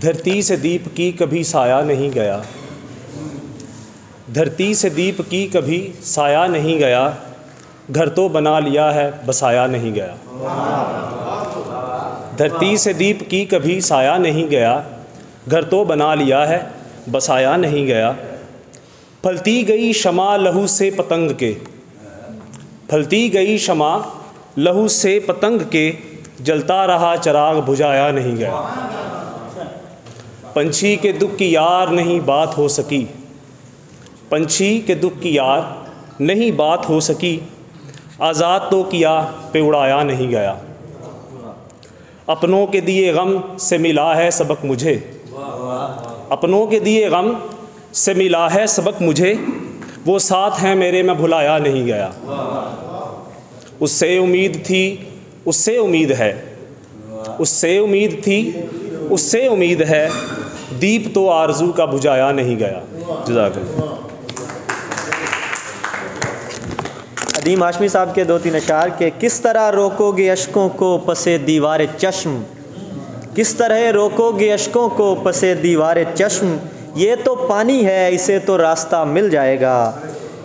धरती से दीप की कभी साया नहीं गया। धरती से दीप की कभी साया नहीं गया। घर तो बना लिया है, बसाया नहीं गया। धरती से दीप की कभी साया नहीं गया। घर तो बना लिया है, बसाया नहीं गया। फलती गई शमा लहू से पतंग के। फलती गई शमा लहू से पतंग के, जलता रहा चराग बुझाया नहीं गया। पंछी के दुख की यार नहीं बात हो सकी। पंछी के दुख की यार नहीं बात हो सकी। आज़ाद तो किया पे उड़ाया नहीं गया। अपनों के दिए गम से मिला है सबक मुझे। अपनों के दिए गम से मिला है सबक मुझे। वो साथ हैं मेरे, में भुलाया नहीं गया। उससे उम्मीद थी, उससे उम्मीद है। उससे उम्मीद थी, उससे उम्मीद है। दीप तो आरज़ू का बुझाया नहीं गया। जजाक अदीम हाशमी साहब के दो तीन अशार के, किस तरह रोकोगे अशकों को पसे दीवार चश्म? किस तरह रोकोगे अशकों को पसे दीवार चश्म? ये तो पानी है, इसे तो रास्ता मिल जाएगा।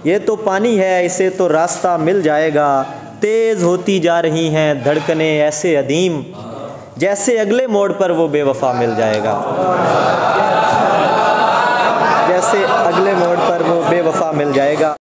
ये तो पानी है, इसे तो रास्ता मिल जाएगा। तेज़ होती जा रही हैं धड़कने ऐसे अदीम। जैसे अगले मोड़ पर वो बेवफा मिल जाएगा। जैसे अगले मोड़ पर वो बेवफा मिल जाएगा।